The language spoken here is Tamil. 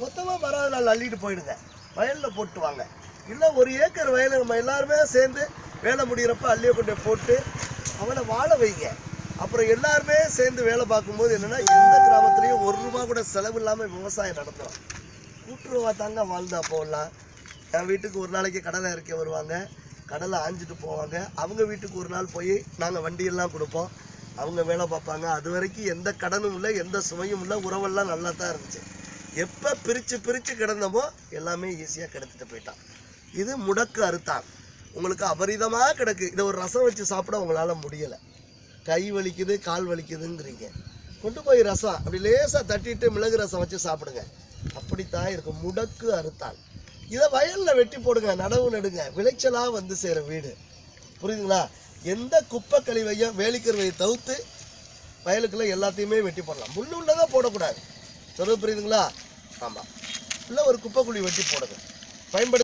மொத்தமாக வராத நாள் அள்ளிட்டு போயிடுங்க வயலில் போட்டு வாங்க இல்லை ஒரு ஏக்கர் வயலை நம்ம எல்லாருமே சேர்ந்து வேலை முடிகிறப்ப அள்ளிய கொண்டு போட்டு அவனை வாழ வைங்க. அப்புறம் எல்லாருமே சேர்ந்து வேலை பார்க்கும்போது என்னென்னா எந்த கிராமத்துலேயும் ஒரு ரூபா கூட செலவு இல்லாமல் விவசாயம் நடத்துகிறோம் கூட்டுருவா தாங்க வாழ்ந்தா போகலாம் என் வீட்டுக்கு ஒரு நாளைக்கு கடலை இறக்கி வருவாங்க. கடலை ஆஞ்சிட்டு போவாங்க. அவங்க வீட்டுக்கு ஒரு நாள் போய் நாங்கள் வண்டியெல்லாம் கொடுப்போம். அவங்க வேலை பார்ப்பாங்க. அது வரைக்கும் எந்த கடனும் இல்லை எந்த சுமையும் இல்லை. உறவெல்லாம் நல்லா தான் இருந்துச்சு. எப்போ பிரித்து பிரித்து கிடந்தமோ எல்லாமே ஈஸியாக கிடத்திட்டு போயிட்டான். இது முடக்கு அறுத்தான். உங்களுக்கு அபரிதமாக கிடக்கு. இதை ஒரு ரசம் வச்சு சாப்பிட உங்களால் முடியலை. கை வலிக்குது கால் வலிக்குதுங்கிறீங்க. கொண்டு போய் ரசம். அப்படி லேசாக தட்டிட்டு மிளகு ரசம் வச்சு சாப்பிடுங்க. அப்படித்தான் இருக்கும். முடக்கு அறுத்தான். இதை வயலில் வெட்டி போடுங்க. நடவு நடுங்க. விளைச்சலாக வந்து சேர வீடு. புரியுதுங்களா? எந்த குப்பை கழிவையும் வேலிக்கருவையை தவிர்த்து வயலுக்குள்ள எல்லாத்தையுமே வெட்டி போடலாம். முள்ளு உள்ளதை போடக்கூடாது. சொல்ல புரியுதுங்களா? ஆமாம் இல்லை ஒரு குப்பைக்குழி வெட்டி போடுங்க. பயன்படுத்த